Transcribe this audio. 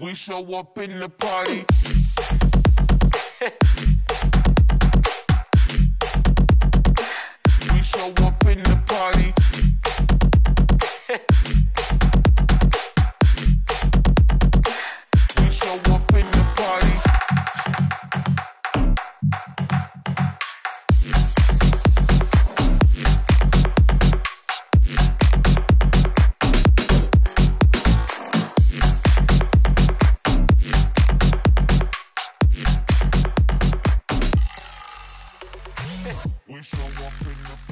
We show up in the party. we should walk in the